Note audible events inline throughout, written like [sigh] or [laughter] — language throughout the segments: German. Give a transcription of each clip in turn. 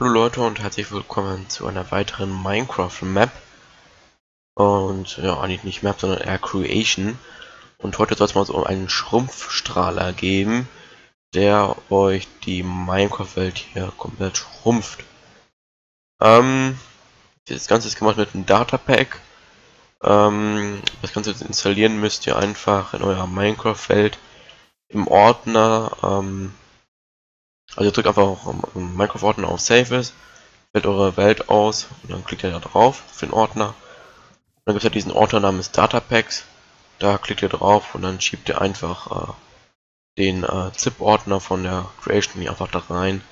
Hallo Leute und herzlich willkommen zu einer weiteren Minecraft Map. Und ja, eigentlich nicht Map, sondern eher Creation. Und heute soll es mal so einen Schrumpfstrahler geben, der euch die Minecraft-Welt hier komplett schrumpft. Ähm, das Ganze ist gemacht mit einem Datapack. Ähm, das Ganze installieren müsst ihr einfach in eurer Minecraft-Welt im Ordner. Ähm, also ihr drückt einfach im Minecraft-Ordner auf Save ist, wählt eure Welt aus und dann klickt ihr da drauf auf den Ordner. Und dann gibt es ja diesen Ordner namens Datapacks. Da klickt ihr drauf und dann schiebt ihr einfach äh, den äh, ZIP-Ordner von der Creation einfach da rein.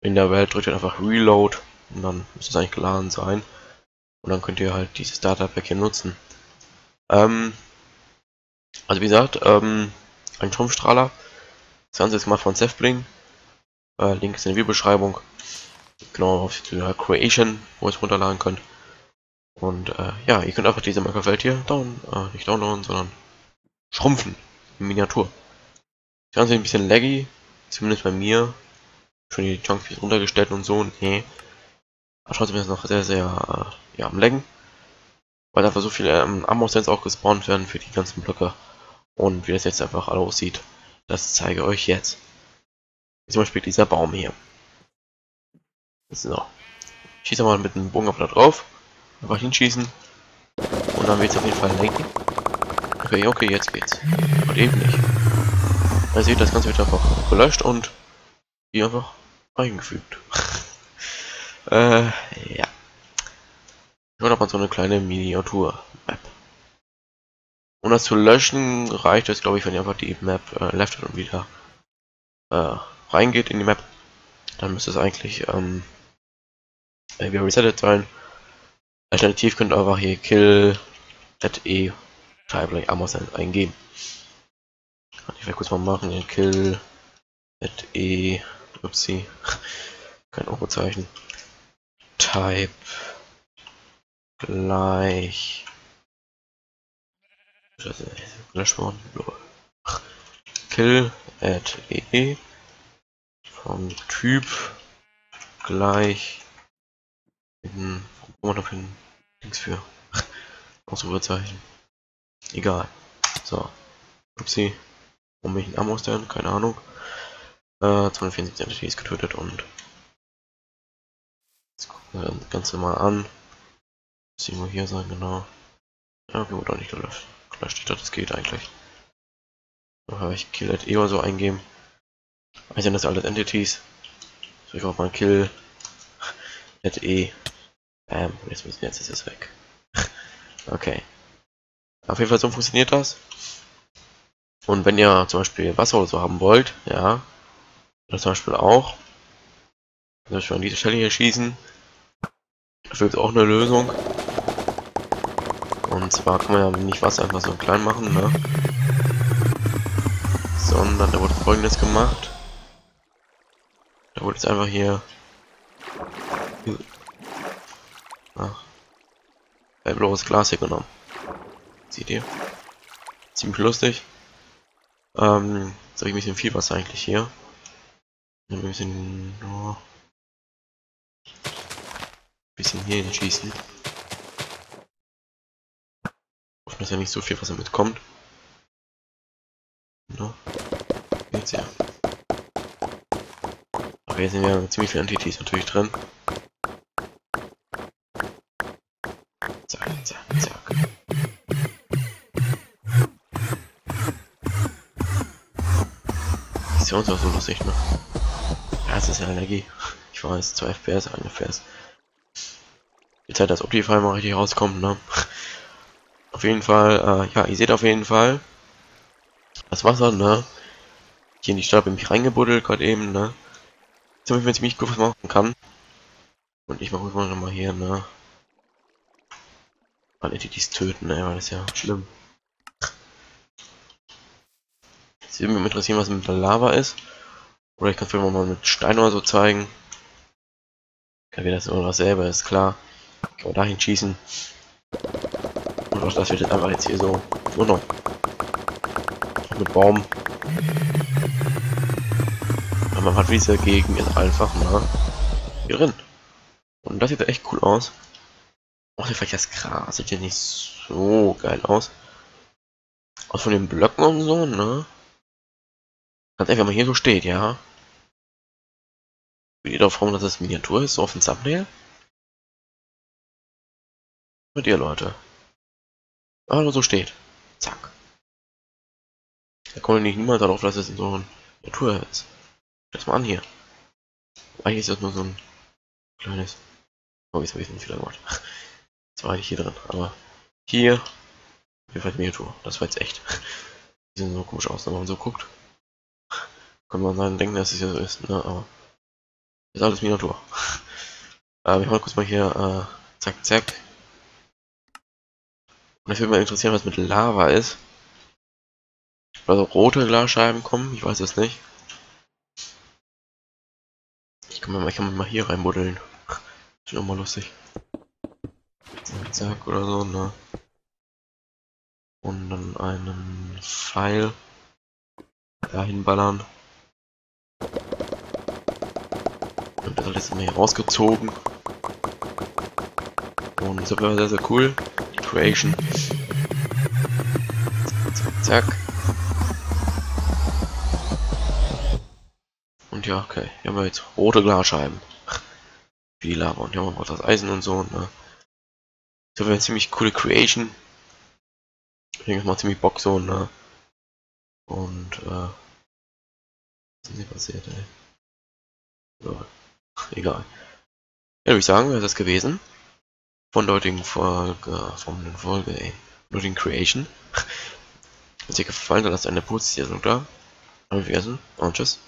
In der Welt drückt ihr einfach Reload und dann müsste es eigentlich geladen sein. Und dann könnt ihr halt dieses Datapack hier nutzen. Ähm, also wie gesagt, ähm, ein Stromstrahler. Das Ganze ist gemacht von Sefbling. Äh, Link ist in der Videobeschreibung. Genau auf die Creation, wo ihr es runterladen könnt. Und äh, ja, ihr könnt einfach diese Minecraft-Welt hier down, äh, nicht downloaden, sondern schrumpfen. In Miniatur. Das Ganze ein bisschen laggy, zumindest bei mir. Schon die Chunks runtergestellt und so, nee. Aber trotzdem ist es noch sehr, sehr äh, ja, am Laggen. Weil einfach so viele ähm, Ammo-Sens auch gespawnt werden für die ganzen Blöcke. Und wie das jetzt einfach alle aussieht, das zeige ich euch jetzt. Zum Beispiel dieser Baum hier. So. Ich schieße mal mit einem Bogen auf da drauf. Einfach hinschießen. Und dann wird es auf jeden Fall lenken. Okay, okay, jetzt geht's. Und eben nicht. Ihr seht, das Ganze wird einfach gelöscht und hier einfach eingefügt. [laughs] äh, ja. Schon hat man so eine kleine Miniatur-Map. Um das zu löschen, reicht es, glaube ich, wenn ihr einfach die Map äh, left und wieder äh, reingeht in die Map, dann müsste es eigentlich ähm, wieder resettet sein. Alternativ könnt ihr einfach hier kill e type Amos eingeben. Kann ich vielleicht kurz mal machen, kill e upsie, kein Oberzeichen. Type gleich gelöscht worden. Kill at e [laughs] vom Typ gleich in, wo man dafür Links für [laughs] Ausrufezeichen. Egal. So. Upsi. Um mich ein Amos denn? Keine Ahnung. Äh, 274 Entities getötet und jetzt gucken wir das Ganze mal an. Muss irgendwo hier sein, genau. Ja, okay, wurde auch nicht gelöscht. Gelöscht, ich dachte, das geht eigentlich. Habe ich Kill at E oder so eingeben. Ich sind das alles Entities. So, ich auch mal Kill. At E. Bam. Jetzt, müssen, jetzt ist es weg. okay. Auf jeden Fall so funktioniert das. Und wenn ihr zum Beispiel Wasser oder so haben wollt, ja, oder zum Beispiel auch, zum Beispiel an diese Stelle hier schießen, dafür gibt es auch eine Lösung. Und zwar kann man ja nicht Wasser einfach so klein machen, ne? Sondern da wurde folgendes gemacht. Da wurde jetzt einfach hier... Ach. Ein blaues Glas hier genommen. Seht ihr? Ziemlich lustig. Ähm, jetzt habe ich ein bisschen viel Wasser eigentlich hier. Ein bisschen... Oh, bisschen hier hinschießen. Hoffen, dass ja nicht so viel Wasser mitkommt. No. Jetzt ja. Aber hier sind ja ziemlich viele Entities natürlich drin. Zack, zack, zack. Ist ja uns auch so lustig, ne? Ja, es ist ja Energie. Ich weiß, 2 FPS, 1 FPS. Die Zeit, dass Optify mal richtig rauskommt, ne? Auf jeden Fall, äh, ja, ihr seht auf jeden Fall das Wasser, ne? Hier in die Stadt bin ich reingebuddelt gerade eben, ne? Damit man ziemlich gut was machen kann. Und ich mache mal mal hier, ne? Alle Entities töten, ne? Weil das ist ja schlimm. Jetzt würde mich interessieren, was mit der Lava ist. Oder ich kann vielleicht mal mit Stein oder so zeigen. Ja, wie das immer dasselbe ist, klar. Kann man dahin schießen. Und auch das wird jetzt einfach jetzt hier so. Oh no. Mit Baum man hat wie es dagegen ist einfach, ne? hier drin. Und das sieht echt cool aus. Auch vielleicht das Gras sieht ja nicht so geil aus. Aus von den Blöcken und so, ne? Ganz einfach mal hier so steht, ja. Wie ihr darauf kommen, dass das Miniatur ist, so auf dem Thumbnail? Mit ihr, Leute. Aber so steht. Zack. Da kommt nicht niemand darauf, dass es so ein Miniatur ist. Schau mal an hier. Eigentlich ist das nur so ein kleines. Oh, jetzt habe ich nicht wieder gemacht. Das war eigentlich hier drin, aber hier. Hier fällt Miniatur. Das war jetzt echt. Die sehen so komisch aus, wenn man so guckt. Kann man dann denken, dass es ja so ist, ne? Aber ist alles Miniatur. äh, wir machen kurz mal hier, äh, zack, zack. Und das würde mich interessieren, was mit Lava ist. Also rote Glasscheiben kommen, ich weiß es nicht. Kann mal, ich kann mal hier reinbuddeln. Ist schon mal lustig. Zack, oder so, ne? Und dann einen Pfeil dahin ballern. Und das alles immer rausgezogen. Und das war sehr, sehr cool. Die Creation. Zack, zack. Und ja, okay. Hier haben wir jetzt rote Glasscheiben. Für die Lava. Und hier haben wir auch das Eisen und so. Ne? Das wäre eine ziemlich coole Creation. Ich denke, macht ziemlich Bock so, ne? Und, äh. Was ist denn passiert, ey? So. Egal. Ja, würde ich sagen, wäre das gewesen. Von der heutigen Folge, von der Folge, ey. Heutigen Creation. Wenn es dir gefallen hat, lasst eine positive da. Haben wir vergessen. Und tschüss.